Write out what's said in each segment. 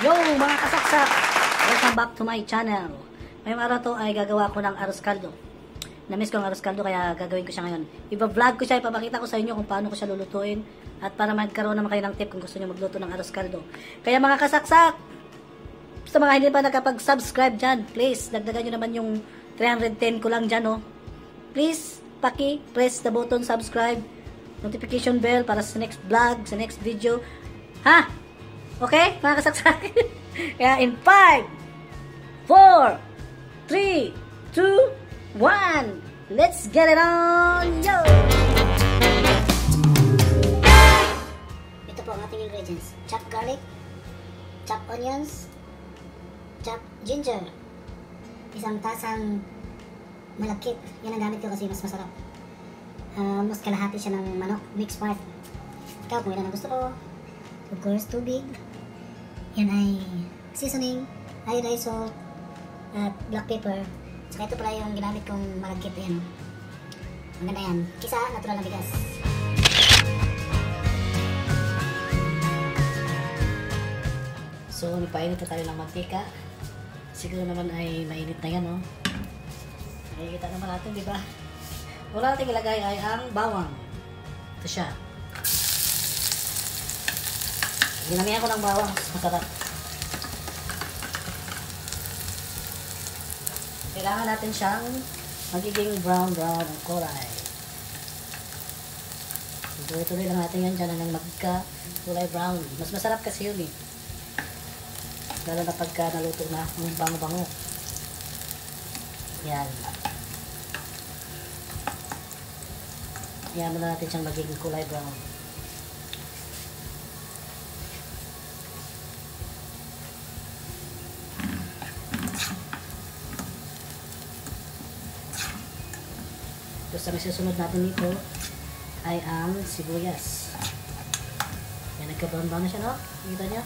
Yo mga kasaksak! Welcome back to my channel. Ngayong araw to ay gagawa ko ng arroz caldo. Namiss ko ang arroz caldo kaya gagawin ko siya ngayon. Iba-vlog ko siya, ipapakita ko sa inyo kung paano ko siya lulutuin at para magkaroon naman kayo ng tip kung gusto niyo magluto ng arroz caldo. Kaya mga kasaksak, sa mga hindi pa nakapag-subscribe dyan, please, dagdagan nyo naman yung 310 ko lang dyan, oh. Please, paki-press the button subscribe, notification bell para sa next vlog, sa next video. Ha? Okay, mga kasaksak? Kaya in 5, 4, 3, 2, 1, let's get it on! Yo! Ito po ang ating ingredients. Chopped garlic, chopped onions, chopped ginger, isang tasang malakit. Yan ang gamit ko kasi mas masarap. Uh, mas kalahati siya ng manok, mixed part. Ikaw kung ilan ang gusto mo. Of course, tubig. Yan ay seasoning, iodized salt, at black pepper. Saka ito pala yung ginamit kong malagkit. Ayan. Maganda yan. Kisa, natural na bigas. So, nipainit na tayo ng mantika. Siguro naman ay mainit na yan, no? Nakikita naman natin, di ba? Wala natin ilagay ay ang bawang. Ito siya. Ginamihan ko ng bawang. Masarap. Kailangan natin siyang magiging brown-brown ang kulay. Tuloy-tuloy lang natin yan dyan hanggang magka kulay brown. Mas masarap kasi yun eh. Lalo na pagka naluto na yung bango-bango. Yan. Yan na natin siyang magiging kulay brown. Tapos ang susunod natin dito ay ang sibuyas. Yan, nagka-brown-brown na siya, no? Kita niyo?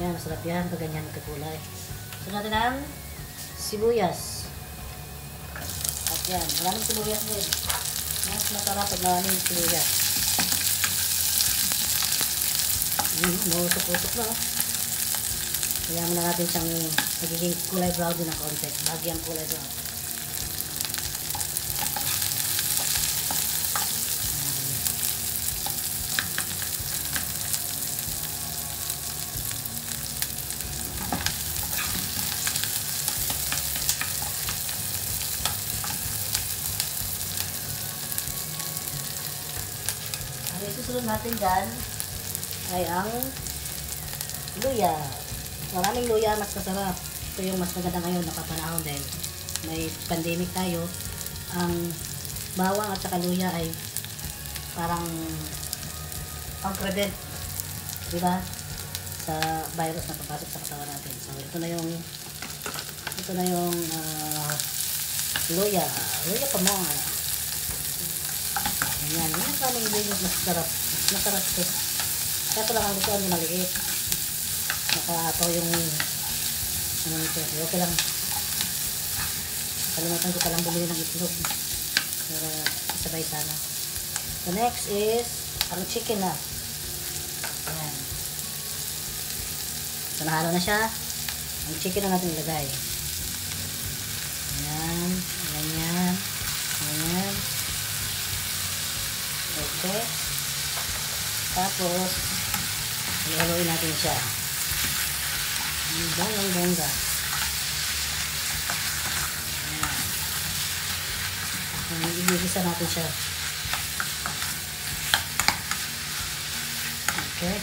Yan, masarap yan pag ganyan nagkakulay. So natin ang sibuyas. At yan, maraming sibuyas din. Mas masarap pag maraming sibuyas. Mm, Umuusok-usok na. oh. Kaya muna natin siyang magiging kulay brown din ng konti. Bagyang kulay brown. Ang isusunod natin dyan ay ang luya. Maraming luya, mas masarap. Ito yung mas maganda ngayon nakapanahon dahil may pandemic tayo. Ang bawang at saka luya ay parang pang-prevent. Di ba? Sa virus na papasok sa katawan natin. So, ito na yung ito na yung ah, luya. Luya pa mo. Ayan. Yan ang aming mas masarap. Mas masarap ito. Kaso lang ang lutuan yung maliit. Nakataw yung ano nito. Eh, Okay lang. Kalimutan ko palang bumili ng itlog. Para isabay sana. The next is ang chicken na. Ayan. So nahalo na siya. Ang chicken na natin ilagay. Ayan. Ganyan. Ayan. Okay. Tapos, haluin natin siya. Ang bangang bongga. Ayan. Igigisa natin siya. Okay.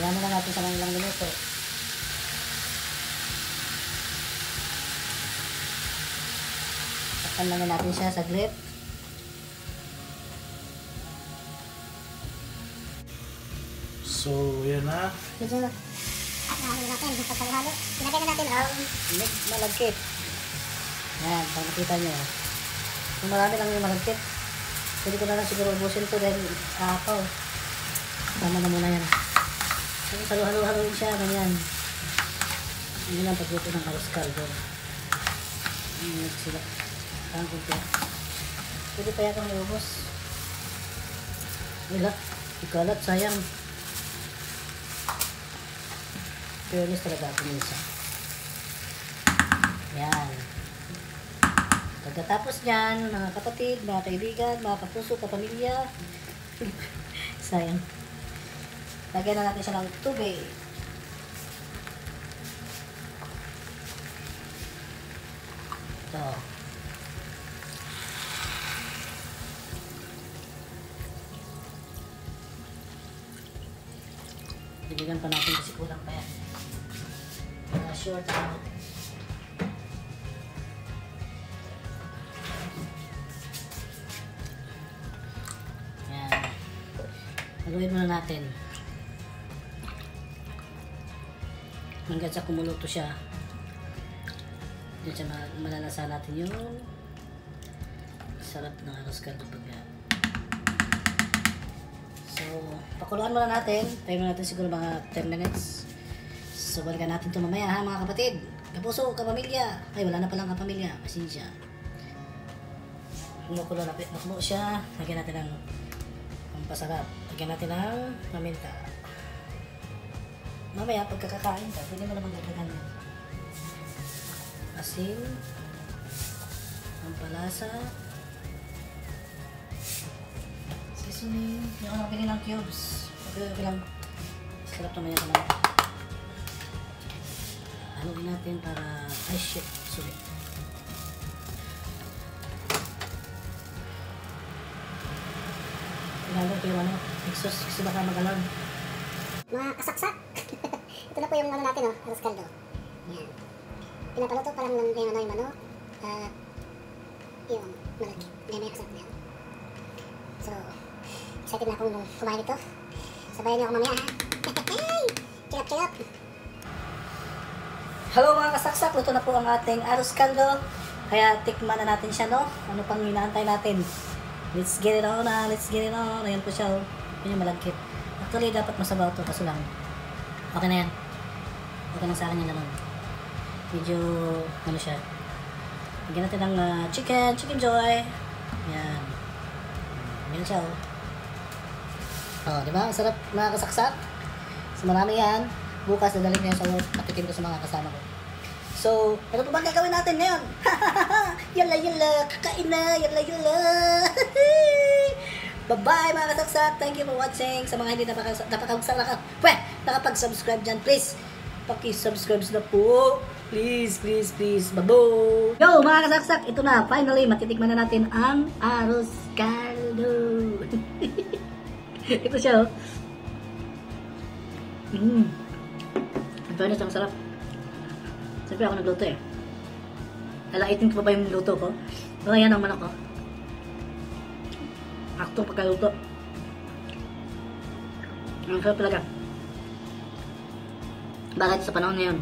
Ayan na natin sa ilang minuto. Takpan lang natin siya saglit. So, yan na. Ito na. Halo natin, pagkahalo. Ilagay na natin ang malagkit. Yan, pag nakita nyo. Kung marami lang yung malagkit, pwede ko na lang siguro ubusin to dahil kakaw. Tama na muna yan. Tapos halo-halo-haloin siya, ganyan. Yun ang pagluto ng arroz caldo. Ingat sila. Parang kunti. Pwede pa yata may ubos. Wala. Ikalat, sayang. Fearless talaga ako minsan. Yan. Pagkatapos niyan, mga kapatid, mga kaibigan, mga kapuso, kapamilya, sayang. Lagyan na natin siya ng tubig. Ito. Bibigyan pa natin kasi kulang pa yan. Sure tayo. Yan. Haluin muna natin. Hanggang sa kumuluto siya. Diyan siya ma- malalasa natin yung sarap ng arroz caldo pag So, pakuluan muna natin. Muna natin siguro mga 10 minutes. So, balikan natin ito mamaya ha mga kapatid. Kapuso, kapamilya. Ay, wala na palang kapamilya. Pasensya. Kumukulo na, nakulo siya. Lagyan natin ng pampasarap. Lagyan natin ng paminta. Mamaya, pagkakakain ka, pwede mo naman dagdagan yan. Asin. Pampalasa. Seasoning. Hindi ako nakabili ng cubes. Okay, okay lang. Sarap naman yan naman. Haluin natin para... Ay, shit. Sorry. Lalo ko yung ano, exhaust kasi baka mag-alarm. mga kasaksak. Ito na po yung ano natin, oh, arroz caldo. Yan. Pinapaluto pa lang ng yung ano yung manok. At yung malaki. May may kasap na yan. So, excited na akong kumain ito. Sabayan niyo ako mamaya, ha? Hey! Kirap, kirap! Hello mga kasaksak, luto na po ang ating arroz caldo. Kaya tikman na natin siya, no? Ano pang inaantay natin? Let's get it on, ah. let's get it on. Ayan po siya, oh. Yun yung malagkit. Actually, dapat masabaw to, kaso lang. Okay na yan. Okay na sa akin yung laman. Medyo, ano siya. Lagyan natin ng ah, chicken, chicken joy. Yan. Yan siya, oh. Oh, di ba? Ang sarap mga kasaksak. So, marami yan. Bukas, dadalhin yan sa work. Patikim ko sa mga kasama ko. So, ano pa ba ang gagawin natin ngayon? yala, yala, kakain na, yala, yala. Bye-bye mga kasaksak. Thank you for watching. Sa mga hindi napaka- napakasarap, pweh, nakapag-subscribe dyan, please. Paki-subscribe na po. Please, please, please. Babo! Yo, mga kasaksak, ito na. Finally, matitikman na natin ang arroz caldo. ito siya, oh. Mmm. Fairness, ang sarap. Siyempre ako nagluto eh. Lalaitin ko pa ba yung luto ko? So, ayan ang manok ko. Aktong pagkaluto. Ang sarap talaga. Bakit sa panahon ngayon?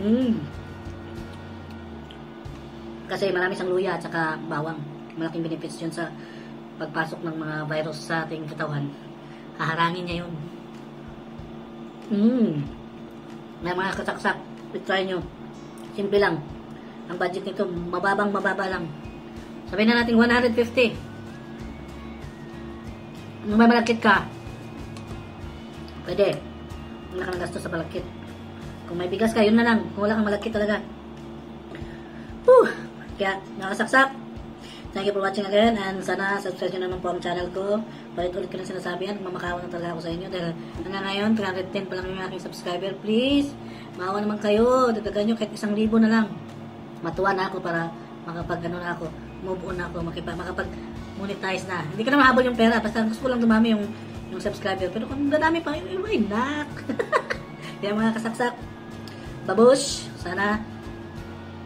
Mmm. Kasi marami siyang luya at saka bawang. Malaking benefits yun sa pagpasok ng mga virus sa ating katawan. Haharangin niya yun. Mmm. May mga kasaksak. I-try nyo. Simple lang. Ang budget nito, mababang mababa lang. Sabihin na natin 150. Kung may malakit ka, pwede. Wala ka ng gasto sa malakit. Kung may bigas ka, yun na lang. Kung wala kang malakit talaga. Whew! Kaya, nakasaksak. Thank you for watching again and sana subscribe nyo naman po ang channel ko. Palit-ulit ko lang sinasabi yan. Mamakawa na talaga ako sa inyo dahil hanggang ngayon 310 pa lang yung aking subscriber. Please, maawa naman kayo. Dagdagan nyo kahit isang libo na lang. Matuwa na ako para makapag ano na ako, move on na ako, makipa, makapag monetize na. Hindi ko na mahabol yung pera, basta gusto ko lang dumami yung yung subscriber. Pero kung dadami pa, eh, why not? Kaya mga kasaksak, babush, sana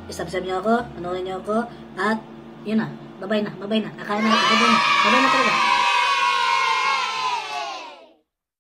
isubscribe niyo ako, panoorin niyo ako, at yun na, babay na, babay na, kakain na, babay na, babay na talaga.